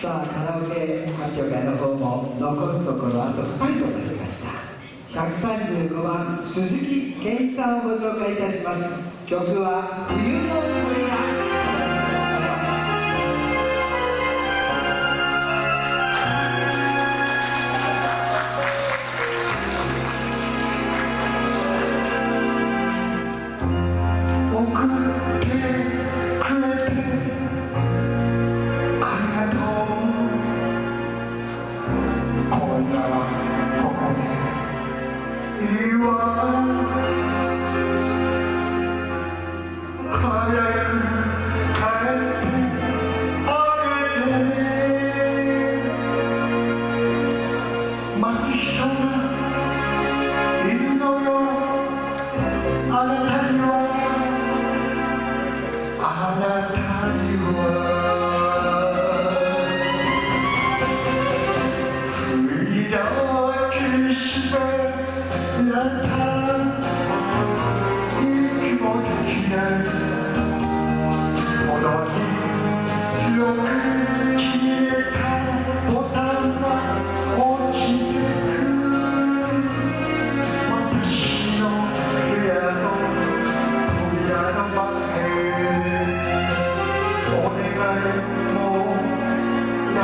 さあカラオケ発表会の方も残すところあと2人となりました。135番鈴木健一さんをご紹介いたします。曲は「冬の扉」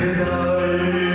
tonight.